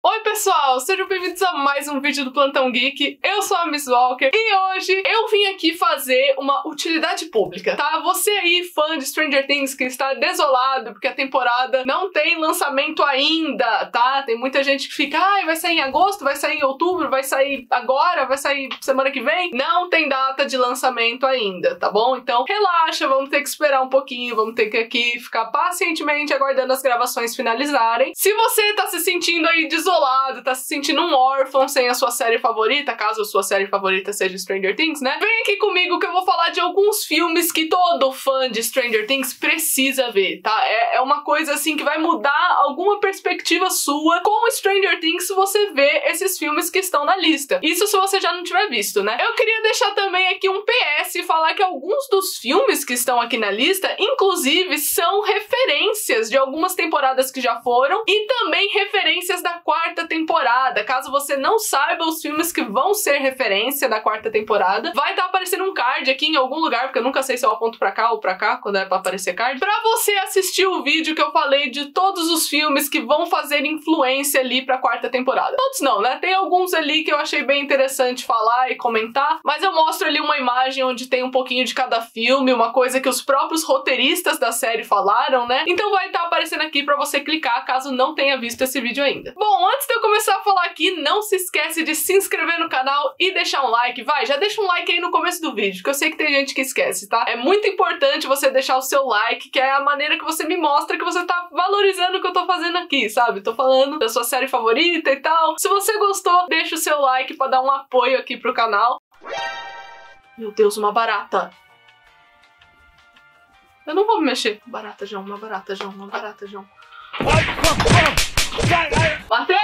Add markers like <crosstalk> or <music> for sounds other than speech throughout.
Oi pessoal, sejam bem-vindos a mais um vídeo do Plantão Geek. Eu sou a Miss Walker e hoje eu vim aqui fazer uma utilidade pública, tá? Você aí, fã de Stranger Things, que está desolado porque a temporada não tem lançamento ainda, tá? Tem muita gente que fica, ai, vai sair em agosto, vai sair em outubro, vai sair agora, vai sair semana que vem. Não tem data de lançamento ainda, tá bom? Então relaxa, vamos ter que esperar um pouquinho, vamos ter que aqui ficar pacientemente aguardando as gravações finalizarem. Se você tá se sentindo aí desolado, isolado, tá se sentindo um órfão sem a sua série favorita, caso a sua série favorita seja Stranger Things, né? Vem aqui comigo que eu vou falar de alguns filmes que todo fã de Stranger Things precisa ver, tá? É, é uma coisa assim que vai mudar alguma perspectiva sua com Stranger Things se você ver esses filmes que estão na lista. Isso se você já não tiver visto, né? Eu queria deixar também aqui um PS e falar que alguns dos filmes que estão aqui na lista, inclusive, são referências de algumas temporadas que já foram e também referências da quarta quarta temporada. Caso você não saiba os filmes que vão ser referência da quarta temporada, vai estar tá aparecendo um card aqui em algum lugar, porque eu nunca sei se eu aponto pra cá ou pra cá, quando é pra aparecer card, pra você assistir o vídeo que eu falei de todos os filmes que vão fazer influência ali pra quarta temporada. Todos não, né? Tem alguns ali que eu achei bem interessante falar e comentar, mas eu mostro ali uma imagem onde tem um pouquinho de cada filme, uma coisa que os próprios roteiristas da série falaram, né? Então vai estar tá aparecendo aqui pra você clicar caso não tenha visto esse vídeo ainda. Bom, antes de eu começar a falar aqui, não se esquece de se inscrever no canal e deixar um like. Vai, já deixa um like aí no começo do vídeo, que eu sei que tem gente que esquece, tá? É muito importante você deixar o seu like, que é a maneira que você me mostra que você tá valorizando o que eu tô fazendo aqui, sabe? Tô falando da sua série favorita e tal. Se você gostou, deixa o seu like pra dar um apoio aqui pro canal. Meu Deus, uma barata. Eu não vou me mexer. Barata, João, uma barata, João, uma barata, João. Matei!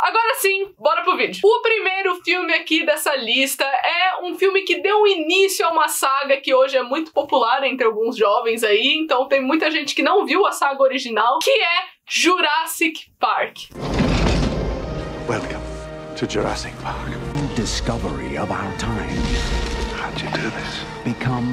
Agora sim, bora pro vídeo. O primeiro filme aqui dessa lista é um filme que deu início a uma saga que hoje é muito popular entre alguns jovens aí, então tem muita gente que não viu a saga original, que é Jurassic Park. Welcome to Jurassic Park. Discovery of our time. How'd you do this?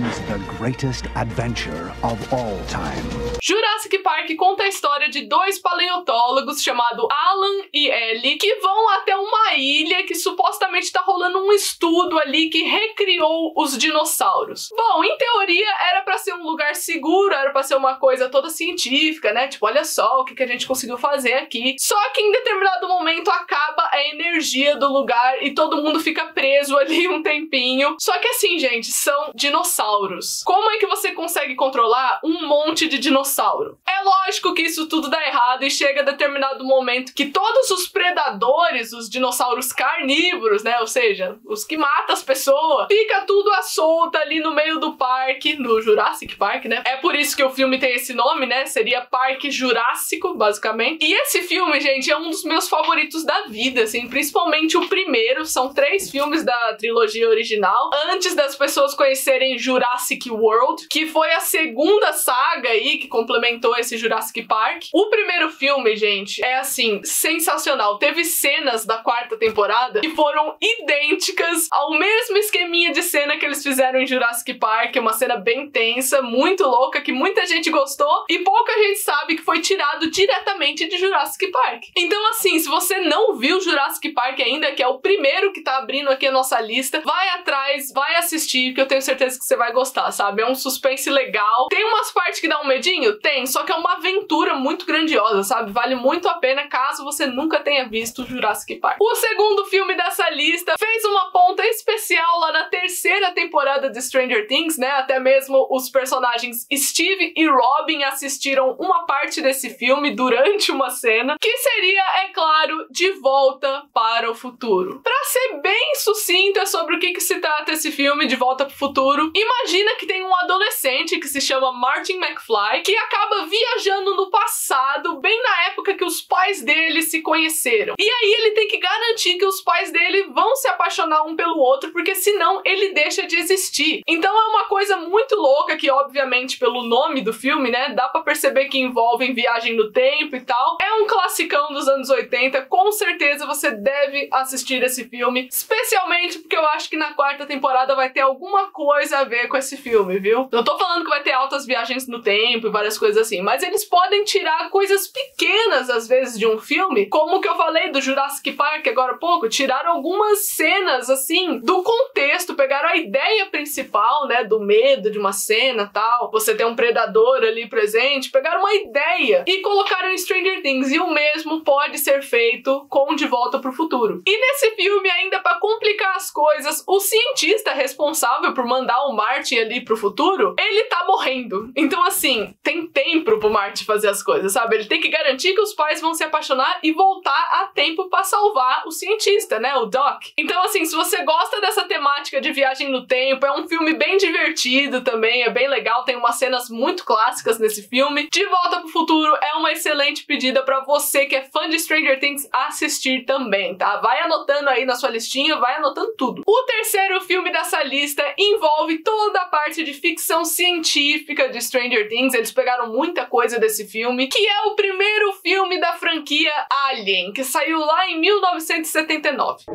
Becomes the greatest adventure of all time. Jurassic Park conta a história de dois paleontólogos chamados Alan e Ellie que vão até uma ilha que supostamente está rolando um estudo ali que recriou os dinossauros. Bom, em teoria era para ser um lugar seguro, era para ser uma coisa toda científica, né? Tipo, olha só o que, que a gente conseguiu fazer aqui. Só que em determinado momento acaba a energia do lugar e todo mundo fica preso ali um tempinho. Só que assim, gente, são dinossauros. Como é que você consegue controlar um monte de dinossauro? É lógico que isso tudo dá errado e chega a determinado momento que todos os predadores, os dinossauros carnívoros, né, ou seja, os que matam as pessoas, fica tudo à solta ali no meio do parque, no Jurassic Park, né? É por isso que o filme tem esse nome, né? Seria Parque Jurássico, basicamente. E esse filme, gente, é um dos meus favoritos da vida, assim, principalmente o primeiro. São três filmes da trilogia original. Antes das pessoas conhecerem conhecerem Jurassic World, que foi a segunda saga aí que complementou esse Jurassic Park. O primeiro filme, gente, é assim, sensacional. Teve cenas da quarta temporada que foram idênticas ao mesmo esqueminha de cena que eles fizeram em Jurassic Park, uma cena bem tensa, muito louca, que muita gente gostou e pouca gente sabe que foi tirado diretamente de Jurassic Park. Então, assim, se você não viu Jurassic Park ainda, que é o primeiro que tá abrindo aqui a nossa lista, vai atrás, vai assistir, que eu tenho certeza que você vai gostar, sabe? É um suspense legal. Tem umas partes que dá um medinho? Tem, só que é uma aventura muito grandiosa, sabe? Vale muito a pena caso você nunca tenha visto Jurassic Park. O segundo filme dessa lista fez uma ponta especial lá na terceira temporada de Stranger Things, né? Até mesmo os personagens Steve e Robin assistiram uma parte desse filme durante uma cena, que seria, é claro, De Volta para o Futuro. Pra ser bem sucinta sobre o que, que se trata esse filme, De Volta para o Futuro, futuro. Imagina que tem um adolescente que se chama Martin McFly que acaba viajando no passado, bem na época que os pais dele se conheceram. E aí ele tem que garantir que os pais dele vão se apaixonar um pelo outro, porque senão ele deixa de existir. Então é uma coisa muito louca que, obviamente, pelo nome do filme, né, dá para perceber que envolve viagem no tempo e tal. É um classicão dos anos 80, com certeza você deve assistir esse filme, especialmente porque eu acho que na quarta temporada vai ter alguma coisa a ver com esse filme, viu? Não tô falando que vai ter altas viagens no tempo e várias coisas assim, mas eles podem tirar coisas pequenas às vezes de um filme, como que eu falei do Jurassic Park agora há pouco, tiraram algumas cenas assim do contexto, pegaram a ideia principal, né, do medo de uma cena, tal, você tem um predador ali presente, pegaram uma ideia e colocaram em Stranger Things e o mesmo pode ser feito com De Volta para o Futuro. E nesse filme ainda para complicar as coisas, o cientista responsável por mandar o Martin ali pro futuro, ele tá morrendo. Então assim, tem tempo pro Martin fazer as coisas, sabe? Ele tem que garantir que os pais vão se apaixonar e voltar a tempo para salvar o cientista, né, o Doc. Então assim, se você gosta dessa temática de viagem no tempo, é um filme bem divertido também, é bem legal, tem umas cenas muito clássicas nesse filme. De Volta pro Futuro é uma excelente pedida para você que é fã de Stranger Things assistir também, tá? Vai anotando aí na sua listinha, vai anotando tudo. O terceiro filme dessa lista envolve toda a parte de ficção científica de Stranger Things. Eles pegaram muita coisa desse filme, que é o primeiro filme da franquia Alien, que saiu lá em 1979.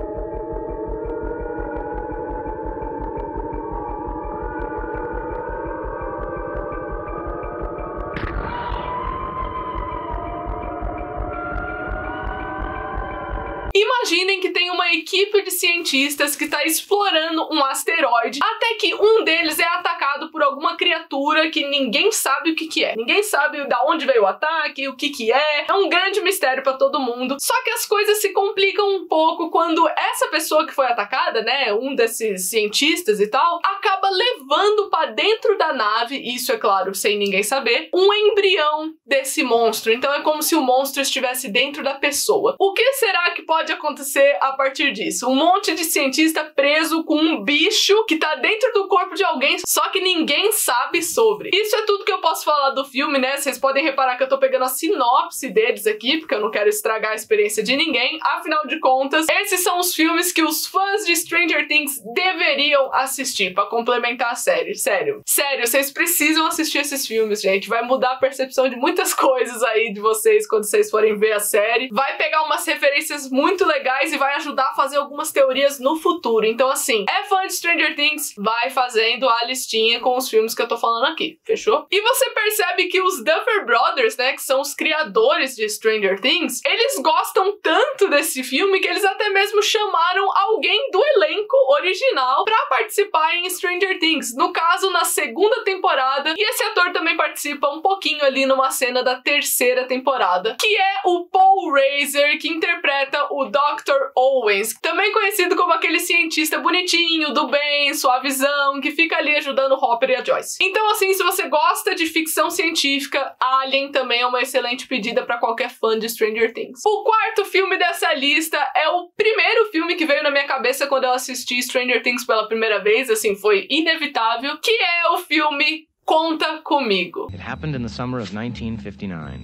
Equipe de cientistas que está explorando um asteroide até que um deles é atacado por alguma criatura que ninguém sabe o que, que é. Ninguém sabe da onde veio o ataque, o que, que é. É um grande mistério para todo mundo. Só que as coisas se complicam um pouco quando essa pessoa que foi atacada, né, um desses cientistas e tal, acaba levando para dentro da nave, isso é claro, sem ninguém saber, um embrião desse monstro. Então é como se o monstro estivesse dentro da pessoa. O que será que pode acontecer a partir disso? Um monte de cientista preso com um bicho que tá dentro do corpo de alguém, só que ninguém sabe sobre. Isso é tudo que eu posso falar do filme, né? Vocês podem reparar que eu tô pegando a sinopse deles aqui, porque eu não quero estragar a experiência de ninguém. Afinal de contas, esses são os filmes que os fãs de Stranger Things deveriam assistir para complementar a série. Sério. Sério, vocês precisam assistir esses filmes, gente. Vai mudar a percepção de muitas <laughs> coisas aí de vocês quando vocês forem ver a série. Vai pegar umas referências muito legais e vai fazer algumas teorias no futuro. Então, assim, é fã de Stranger Things? Vai fazendo a listinha com os filmes que eu tô falando aqui, fechou? E você percebe que os Duffer Brothers, né, que são os criadores de Stranger Things, eles gostam tanto desse filme que eles até mesmo chamaram alguém do elenco original para participar em Stranger Things. No caso, na segunda temporada. E esse ator também participa um pouquinho ali numa cena da terceira temporada, que é o Paul Reiser, que interpreta o Dr. Owens, também conhecido como aquele cientista bonitinho, do bem, suavizão, que fica ali ajudando o Hopper e a Joyce. Então, assim, se você gosta de ficção científica, Alien também é uma excelente pedida para qualquer fã de Stranger Things. O quarto filme dessa lista é o primeiro filme que veio na minha cabeça quando eu assisti Stranger Things pela primeira vez, assim, foi inevitável, que é o filme Conta Comigo. It happened in the summer of 1959,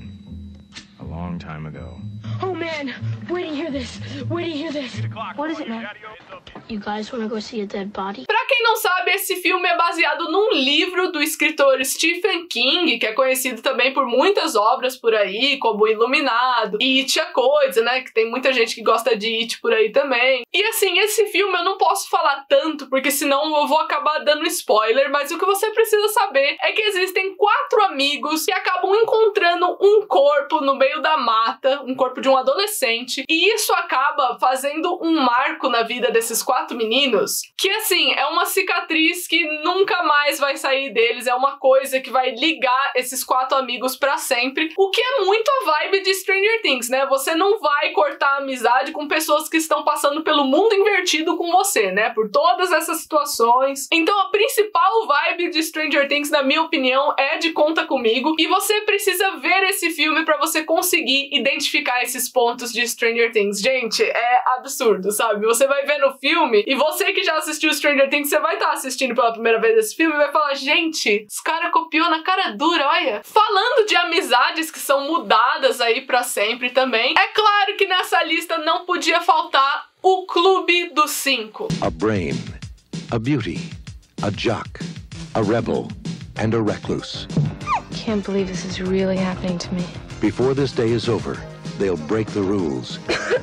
a long time ago. Oh man, wait to hear this. Wait to hear this. What is it, man? You guys wanna go see a dead body? Pra quem não sabe, esse filme é baseado num livro do escritor Stephen King, que é conhecido também por muitas obras por aí, como Iluminado e It a Coisa, né? Que tem muita gente que gosta de It por aí também. E assim, esse filme eu não posso falar tanto, porque senão eu vou acabar dando spoiler, mas o que você precisa saber é que existem quatro amigos que acabam encontrando um corpo no meio da mata, um corpo de um adolescente, e isso acaba fazendo um marco na vida desses quatro meninos, que assim, é uma cicatriz que nunca mais vai sair deles, é uma coisa que vai ligar esses quatro amigos para sempre, o que é muito a vibe de Stranger Things, né? Você não vai cortar amizade com pessoas que estão passando pelo mundo invertido com você, né? Por todas essas situações. Então a principal vibe de Stranger Things, na minha opinião, é de conta comigo, e você precisa ver esse filme para você conseguir identificar esses pontos de Stranger Things. Gente, é absurdo, sabe? Você vai ver no filme e você que já assistiu Stranger Things, você vai estar tá assistindo pela primeira vez esse filme e vai falar: gente, esse cara copiou na cara dura, olha. Falando de amizades que são mudadas aí para sempre também, é claro que nessa lista não podia faltar Clube dos Cinco. A brain, a beauty, a jock, a rebel, and a recluse. Can't believe this is really happening to me. Before this day is over, they'll break the rules. <laughs>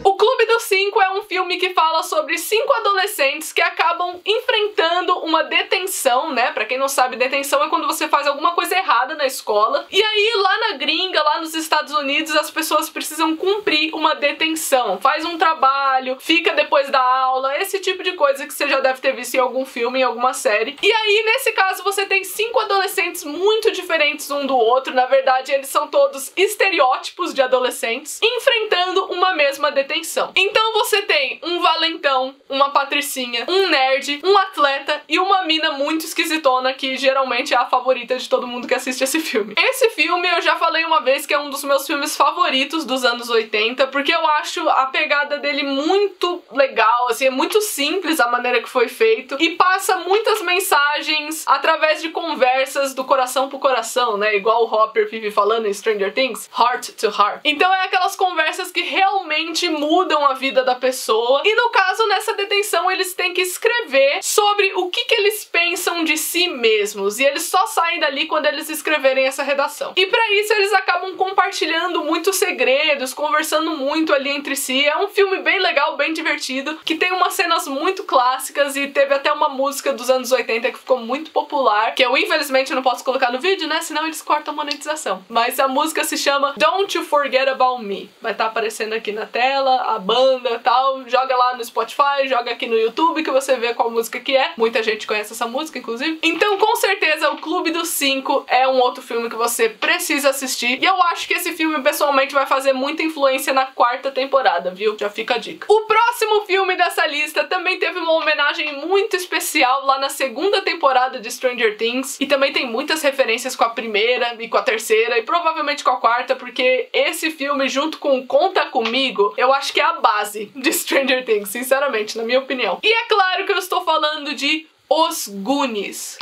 O Clube dos Cinco é um filme que fala sobre cinco adolescentes que acabam enfrentando uma detenção, né? Pra quem não sabe, detenção é quando você faz alguma coisa errada na escola. E aí, lá na gringa, lá nos Estados Unidos, as pessoas precisam cumprir uma detenção. Faz um trabalho, fica depois da aula, esse tipo de coisa que você já deve ter visto em algum filme, em alguma série. E aí, nesse caso, você tem cinco adolescentes muito diferentes um do outro. Na verdade, eles são todos estereótipos de adolescentes enfrentando uma mesma detenção. Então você tem um valentão, uma patricinha, um nerd, um atleta e uma mina muito esquisitona que geralmente é a favorita de todo mundo que assiste esse filme. Esse filme eu já falei uma vez que é um dos meus filmes favoritos dos anos 80, porque eu acho a pegada dele muito legal, assim, é muito simples a maneira que foi feito e passa muitas mensagens através de conversas do coração pro coração, né? Igual o Hopper vive falando em Stranger Things, heart to heart. Então é aquelas conversas que realmente mudam a vida da pessoa. E no caso, nessa detenção, eles têm que escrever sobre o que, que eles pensam de si mesmos. E eles só saem dali quando eles escreverem essa redação. E para isso, eles acabam compartilhando muitos segredos, conversando muito ali entre si. É um filme bem legal, bem divertido, que tem umas cenas muito clássicas e teve até uma música dos anos 80 que ficou muito popular, que eu infelizmente não posso colocar no vídeo, né? Senão eles cortam a monetização. Mas a música se chama Don't You Forget About Me. Vai estar tá aparecendo aqui na tela, a banda tal. Joga lá no Spotify, joga aqui no YouTube que você vê qual música que é. Muita gente conhece essa música, inclusive. Então, com certeza, o Clube dos Cinco é um outro filme que você precisa assistir. E eu acho que esse filme, pessoalmente, vai fazer muita influência na quarta temporada, viu? Já fica a dica. O próximo filme dessa lista também teve uma homenagem muito especial lá na segunda temporada de Stranger Things. E também tem muitas referências com a primeira e com a terceira, e provavelmente com a quarta, porque esse filme, junto com Conta Comigo, eu acho que é a base <laughs> de Stranger Things, sinceramente, na minha opinião. E é claro que eu estou falando de Os Goonies.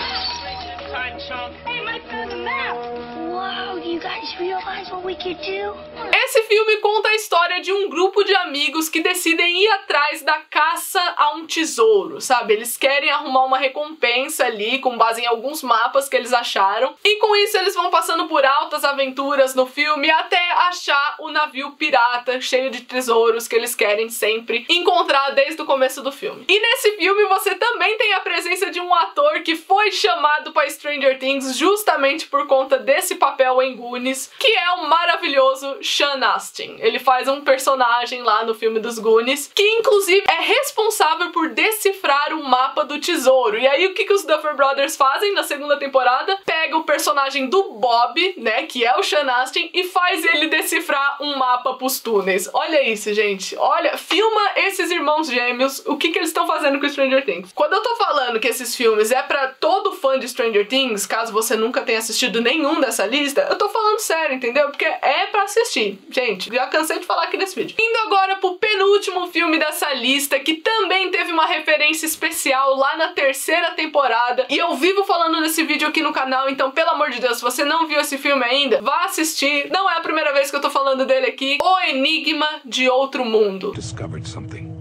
Esse filme conta a história de um grupo de amigos que decidem ir atrás da caça a um tesouro, sabe? Eles querem arrumar uma recompensa ali com base em alguns mapas que eles acharam. E com isso eles vão passando por altas aventuras no filme até achar o navio pirata cheio de tesouros que eles querem sempre encontrar desde o começo do filme. E nesse filme você também tem a presença de um ator que foi chamado para Stranger Things justamente por conta desse papel em Goonies, que é o maravilhoso Sean Astin. Ele faz um personagem lá no filme dos Goonies, que inclusive é responsável por decifrar o mapa do tesouro. E aí o que, que os Duffer Brothers fazem na segunda temporada? Pega o personagem do Bob, né, que é o Sean Astin, e faz ele decifrar um mapa pros túneis. Olha isso, gente. Olha, filma esses irmãos gêmeos, o que, que eles estão fazendo com Stranger Things. Quando eu tô falando que esses filmes é para todo fã de Stranger Things, caso você nunca tenha assistido nenhum dessa lista, eu tô falando sério, entendeu? Porque é para assistir. Gente, já cansei de falar aqui nesse vídeo. Indo agora pro penúltimo filme dessa lista, que também teve uma referência especial lá na terceira temporada. E eu vivo falando nesse vídeo aqui no canal, então pelo amor de Deus, se você não viu esse filme ainda, vá assistir. Não é a primeira vez que eu tô falando dele aqui. O Enigma de Outro Mundo. Discovered something.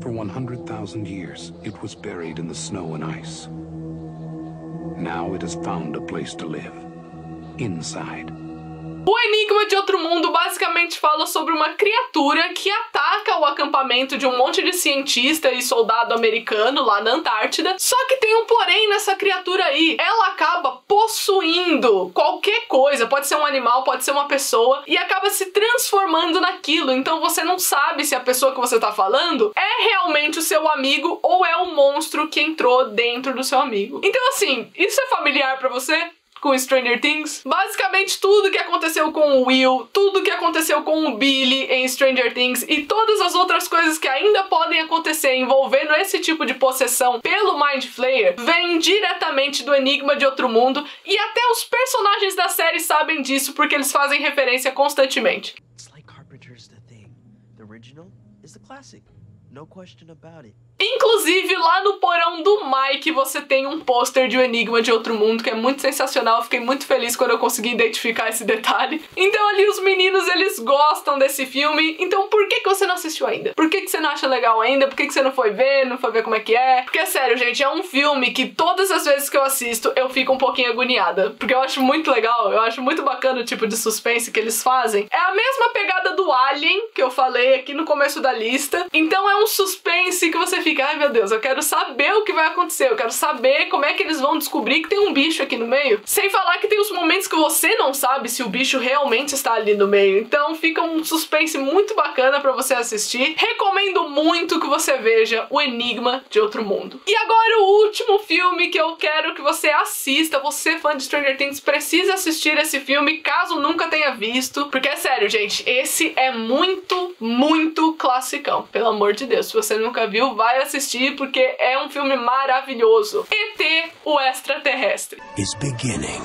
For 100,000 years, it was buried in the snow and ice. Now it has found a place to live. Inside. O Enigma de Outro Mundo basicamente fala sobre uma criatura que ataca o acampamento de um monte de cientista e soldado americano lá na Antártida. Só que tem um porém nessa criatura aí. Ela acaba possuindo qualquer coisa, pode ser um animal, pode ser uma pessoa, e acaba se transformando naquilo. Então você não sabe se a pessoa que você tá falando é realmente o seu amigo ou é o monstro que entrou dentro do seu amigo. Então assim, isso é familiar para você? Com Stranger Things. Basicamente tudo que aconteceu com o Will, tudo que aconteceu com o Billy em Stranger Things e todas as outras coisas que ainda podem acontecer envolvendo esse tipo de possessão pelo Mind Flayer vem diretamente do Enigma de Outro Mundo e até os personagens da série sabem disso porque eles fazem referência constantemente. It's like Carpenter's The Thing. The original is the classic. No question about it. Inclusive, lá no porão do Mike você tem um pôster de O Enigma de Outro Mundo, que é muito sensacional. Fiquei muito feliz quando eu consegui identificar esse detalhe. Então ali os meninos, eles gostam desse filme. Então por que, que você não assistiu ainda? Por que, que você não acha legal ainda? Por que, que você não foi ver? Não foi ver como é que é? Porque, sério, gente, é um filme que todas as vezes que eu assisto eu fico um pouquinho agoniada. Porque eu acho muito legal, eu acho muito bacana o tipo de suspense que eles fazem. É a mesma pegada do Alien que eu falei aqui no começo da lista. Então é um suspense que você fica, ai meu Deus, eu quero saber o que vai acontecer, eu quero saber como é que eles vão descobrir que tem um bicho aqui no meio. Sem falar que tem os momentos que você não sabe se o bicho realmente está ali no meio. Então fica um suspense muito bacana para você assistir. Recomendo muito que você veja O Enigma de Outro Mundo. E agora o último filme que eu quero que você assista, você fã de Stranger Things precisa assistir esse filme caso nunca tenha visto, porque é sério, gente, esse é muito, muito classicão. Pelo amor de Deus, se você nunca viu, vai assistir porque é um filme maravilhoso. ET, o extraterrestre. is beginning.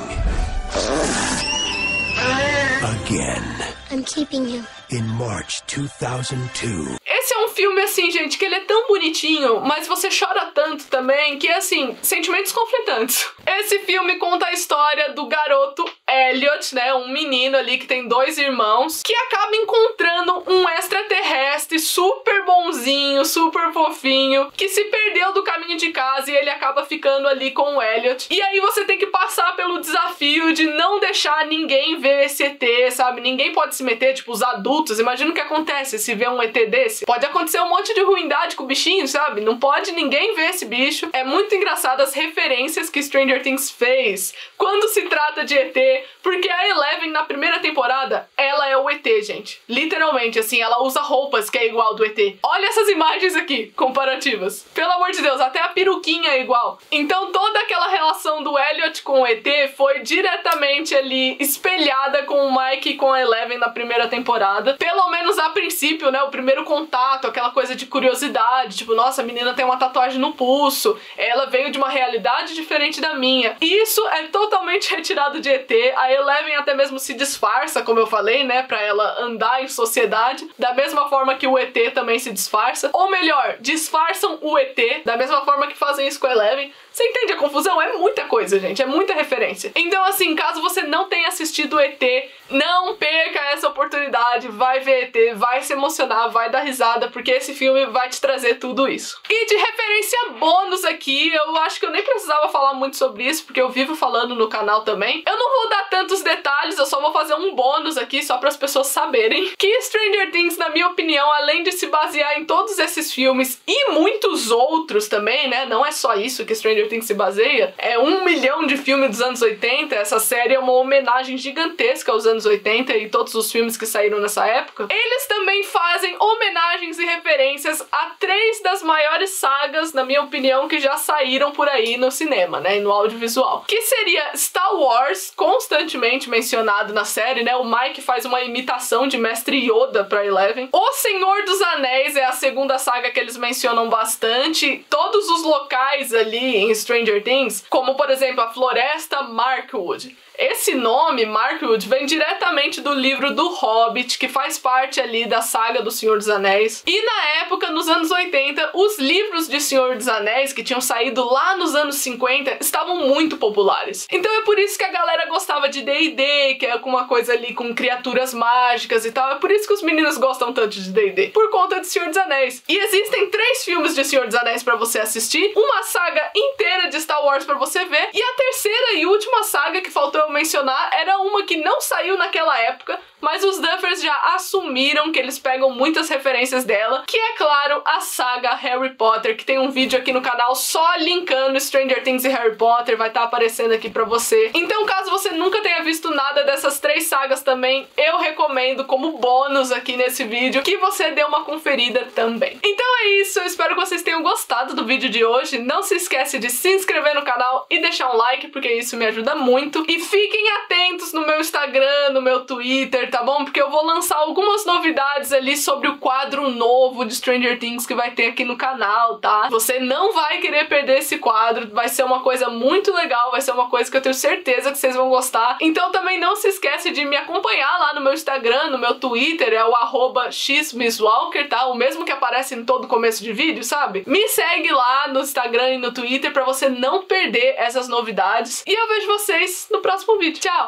Again. I'm keeping you. In March 2002. Esse é um filme, assim, gente, que ele é tão bonitinho, mas você chora tanto também, que, assim, sentimentos conflitantes. <laughs> Esse filme conta a história do garoto Elliot, né, um menino ali que tem dois irmãos, que acaba encontrando um extraterrestre super bonzinho, super fofinho, que se perdeu do caminho de casa e ele acaba ficando ali com o Elliot. E aí você tem que passar pelo desafio de não deixar ninguém ver esse ET, sabe? Ninguém pode se meter, tipo, os adultos. Imagina o que acontece se vê um ET desse. Pode acontecer um monte de ruindade com o bichinho, sabe? Não pode ninguém ver esse bicho. É muito engraçado as referências que Stranger Things fez quando se trata de ET, porque a Eleven na primeira temporada, ela é o ET, gente. Literalmente, assim, ela usa roupas que é igual do ET. Olha essas imagens aqui, comparativas. Pelo amor de Deus, até a peruquinha é igual. Então toda aquela relação do Elliot com o ET foi diretamente ali espelhada com o Mike e com a Eleven na primeira temporada. Pelo menos a princípio, né? O primeiro contato, aquela coisa de curiosidade, tipo, nossa, a menina tem uma tatuagem no pulso, ela veio de uma realidade diferente da minha. Isso é totalmente <laughs> retirado de ET. A Eleven até mesmo se disfarça, como eu falei, né, para ela andar em sociedade, da mesma forma que o ET também se disfarça. Ou melhor, disfarçam o ET da mesma forma que fazem isso com a Eleven. Você entende a confusão? É muita coisa, gente, é muita referência. Então, assim, caso você não tenha assistido ET, não perca essa oportunidade, vai ver ET, vai se emocionar, vai dar risada, porque esse filme vai te trazer tudo isso. E de referência bônus aqui, eu acho que eu nem precisava falar muito sobre isso, porque eu vivo falando no canal também. Eu não vou dar tantos detalhes, eu só vou fazer um bônus aqui, só para as pessoas saberem <laughs> que Stranger Things, na minha opinião, além de se basear em todos esses filmes e muitos outros também, né? Não é só isso que Stranger Things se baseia, é um milhão de filmes dos anos 80. Essa série é uma homenagem gigantesca aos anos 80 e todos os filmes que saíram nessa época. Eles também fazem homenagens e referências a três das maiores sagas, na minha opinião, que já saíram por aí no cinema, né? E no audiovisual. Que seria Star Wars, constantemente mencionado na série, né? O Mike faz uma imitação de Mestre Yoda pra Eleven. O Senhor dos Anéis é a segunda saga que eles mencionam bastante. Todos os locais ali Stranger Things, como por exemplo a Floresta Markwood. Esse nome, Markwood, vem diretamente do livro do Hobbit, que faz parte ali da saga do Senhor dos Anéis. E na época, nos anos 80, os livros de Senhor dos Anéis, que tinham saído lá nos anos 50, estavam muito populares. Então é por isso que a galera gostava de D&D, que é uma coisa ali com criaturas mágicas e tal. É por isso que os meninos gostam tanto de D&D, por conta de Senhor dos Anéis. E existem três filmes de Senhor dos Anéis para você assistir, uma saga inteira de Star Wars para você ver, e a terceira e última saga que faltou mencionar era uma que não saiu naquela época, mas os Duffers já assumiram que eles pegam muitas referências dela, que é claro a saga Harry Potter, que tem um vídeo aqui no canal só linkando Stranger Things e Harry Potter, vai estar tá aparecendo aqui pra você. Então caso você nunca tenha visto nada dessas três sagas também, eu recomendo como bônus aqui nesse vídeo que você dê uma conferida também. Então é isso, eu espero que vocês tenham gostado do vídeo de hoje, não se esquece de se inscrever no canal e deixar um like, porque isso me ajuda muito, e fiquem atentos no meu Instagram, no meu Twitter, tá bom? Porque eu vou lançar algumas novidades ali sobre o quadro novo de Stranger Things que vai ter aqui no canal, tá? Você não vai querer perder esse quadro, vai ser uma coisa muito legal, vai ser uma coisa que eu tenho certeza que vocês vão gostar. Então também não se esquece de me acompanhar lá no meu Instagram, no meu Twitter, é o arroba xmisswalker, tá? O mesmo que aparece em todo começo de vídeo, sabe? Me segue lá no Instagram e no Twitter pra você não perder essas novidades. E eu vejo vocês no próximo vídeo. Tchau!